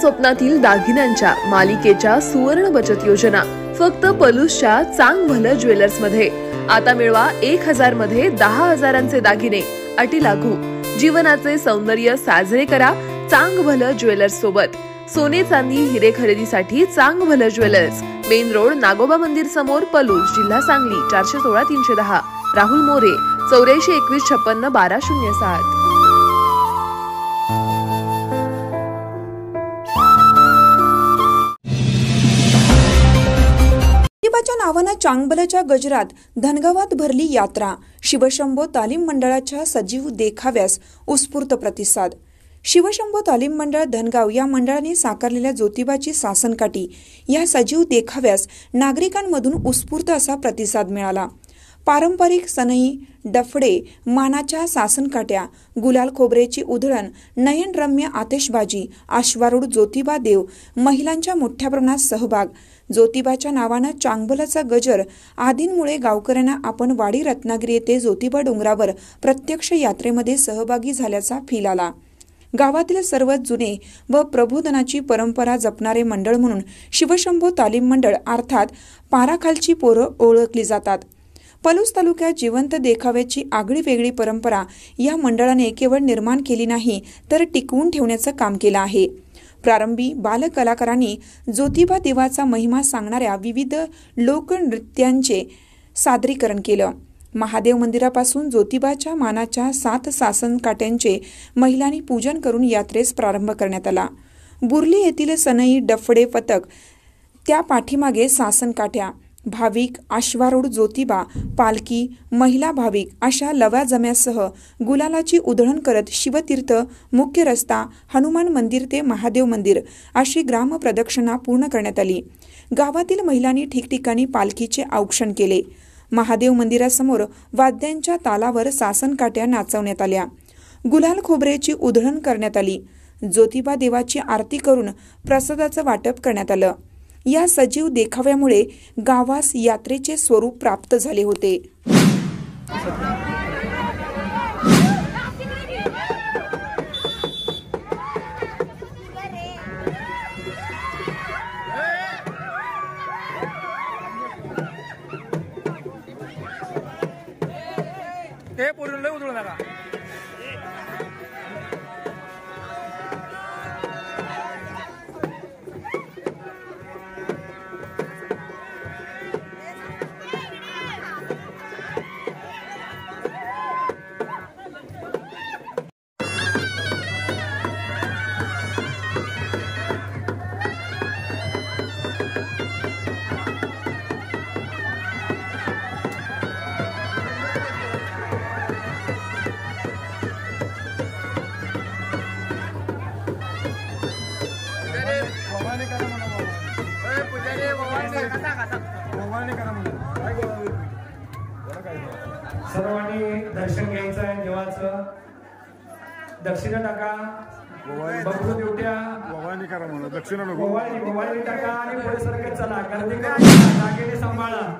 स्वप्नातील दागिन्यांच्या मालिकेच्या सुवर्ण बचत योजना. फक्त पलूसच्या चांग भलं ज्वेलर्समध्ये आता मिळवा एक हजारमध्ये दहा हजारांचे दागिने. अटी लागू. जीवनाचे सौंदर्य साजरे करा चांग भलं ज्वेलर्स सोबत. सोने चांदी हिरे खरेदीसाठी चांग भलं ज्वेलर्स. मेन रोड नागोबा मंदिर समोर पलूस जिल्हा सांगली चारशे सोळा तीनशे दहा. राहुल मोरे चौऱ्याऐंशी एकवीस छप्पन्न बारा शून्य सात. नावानं चांगबलच्या गजरात धनगावात भरली यात्रा. शिवशंभो तालीम मंडळाच्या सजीव देखाव्यास उत्स्फूर्त प्रतिसाद. शिवशंभो तालीम मंडळ धनगाव या मंडळाने साकारलेल्या ज्योतिबाची सासनकाठी या सजीव देखाव्यास नागरिकांमधून उत्स्फूर्त असा प्रतिसाद मिळाला. पारंपरिक सनई डफडे मानाच्या सासनकाट्या गुलाल खोबरेची उधळण नयनरम्य आतिषबाजी आश्वारूढ ज्योतिबा देव महिलांच्या मोठ्या प्रमाणात सहभाग. ज्योतिबाच्या नावानं चांगबलाचा गजर आदींमुळे गावकऱ्यांना आपण वाडी रत्नागिरी येथे ज्योतिबा डोंगरावर प्रत्यक्ष यात्रेमध्ये सहभागी झाल्याचा फील आला. गावातील सर्व जुने व प्रबोधनाची परंपरा जपणारे मंडळ म्हणून शिवशंभो तालीम मंडळ अर्थात पाराखालची पोरं ओळखली जातात. पलूस तालुक्यात जिवंत देखाव्याची आगळी वेगळी परंपरा या मंडळाने केवळ निर्माण केली नाही तर टिकवून ठेवण्याचं काम केलं आहे. प्रारंभी बालकलाकारांनी ज्योतिबा देवाचा महिमा सांगणाऱ्या विविध लोकनृत्यांचे सादरीकरण केलं. महादेव मंदिरापासून ज्योतिबाच्या मानाच्या सात सासन काट्यांचे महिलांनी पूजन करून यात्रेस प्रारंभ करण्यात आला. बुर्ली येथील सनई डफडे पथक त्या पाठीमागे सासन काठ्या भाविक आश्वारूढ ज्योतिबा पालखी महिला भाविक अशा लवाजम्यासह गुलालाची उधळण करत शिवतीर्थ मुख्य रस्ता हनुमान मंदिर ते महादेव मंदिर अशी ग्रामप्रदक्षिणा पूर्ण करण्यात आली. गावातील महिलांनी ठिकठिकाणी पालखीचे औक्षण केले. महादेव मंदिरासमोर वाद्यांच्या तालावर सासनकाट्या नाचवण्यात आल्या. गुलाल खोबरेची उधळण करण्यात आली. ज्योतिबा देवाची आरती करून प्रसादाचं वाटप करण्यात आलं. या सजीव देखाव्यामुळे गावास यात्रेचे स्वरूप प्राप्त झाले होते. ते पोरून लय उधळून नका सर्वांनी दर्शन घ्यायचं आहे देवाचं. दक्षिणा टाका. बघू देवट्या. भवानी करा म्हणा दक्षिणा नको. गोवाळी टाका आणि पुढे सरकत चला. गर्दी काय? सांभाळा.